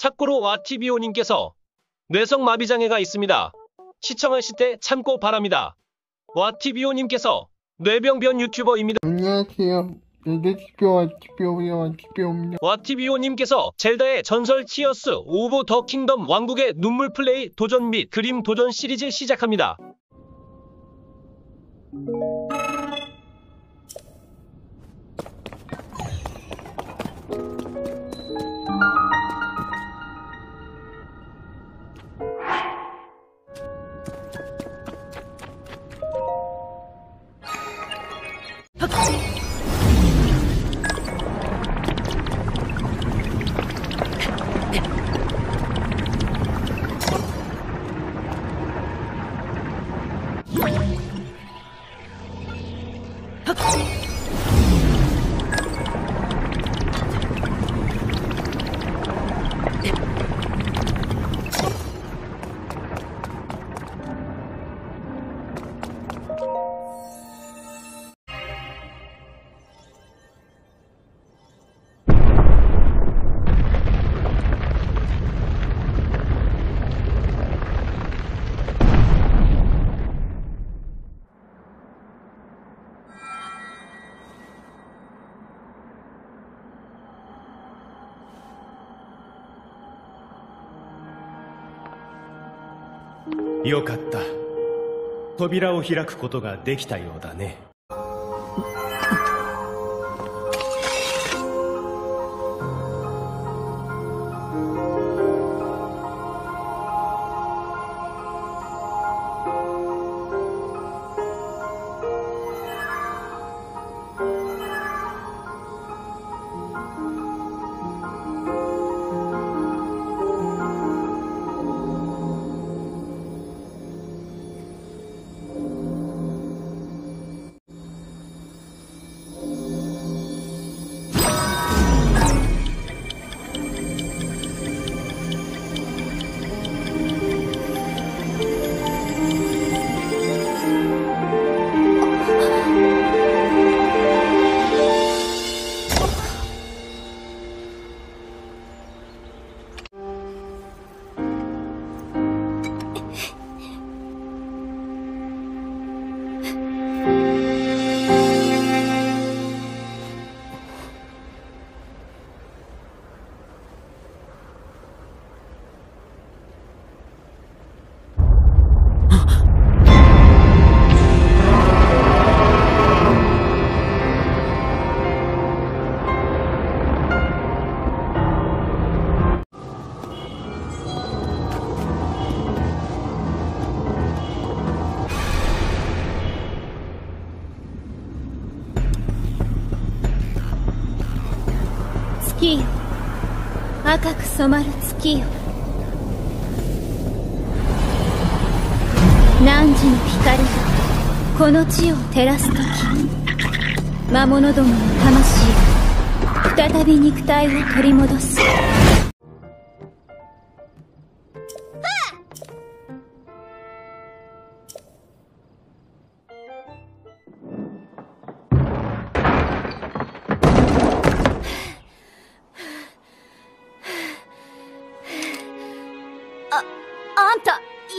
참고로 와티비오님께서 뇌성마비장애가 있습니다. 시청하실 때 참고 바랍니다. 와티비오님께서 뇌병변 유튜버입니다. 안녕하세요. 레드티표 와티표요 와티표입니다. 와티비오님께서 젤다의 전설 티어스 오브 더 킹덤 왕국의 눈물 플레이 도전 및 그림 도전 시리즈 시작합니다.「 よかった。扉を開くことができたようだね。月よ。赤く染まる月よ。何時の光がこの地を照らす時魔物どもの魂が再び肉体を取り戻す。